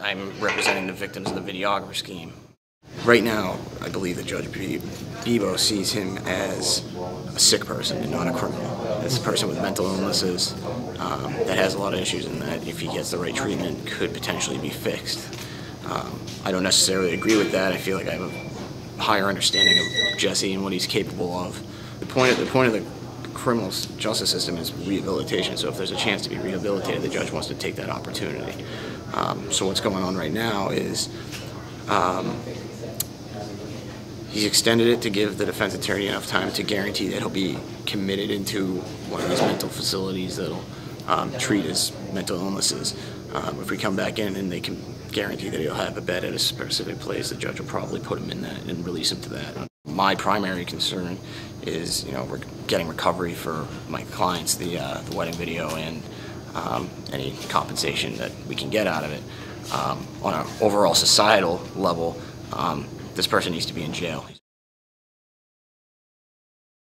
I'm representing the victims of the videographer scheme. Right now, I believe that Judge Be- Bibaud sees him as a sick person and not a criminal. As a person with mental illnesses um, that has a lot of issues and that if he gets the right treatment could potentially be fixed. Um, I don't necessarily agree with that. I feel like I have a higher understanding of Jesse and what he's capable of. The point of the point of the criminal justice system is rehabilitation. So if there's a chance to be rehabilitated, the judge wants to take that opportunity. Um, so what's going on right now is um, he's extended it to give the defense attorney enough time to guarantee that he'll be committed into one of these mental facilities that'll um, treat his mental illnesses. Um, if we come back in and they can guarantee that he'll have a bed at a specific place, the judge will probably put him in that and release him to that. My primary concern is, you know, we're getting recovery for my clients, the, uh, the wedding video, and um, any compensation that we can get out of it. Um, on an overall societal level, um, this person needs to be in jail.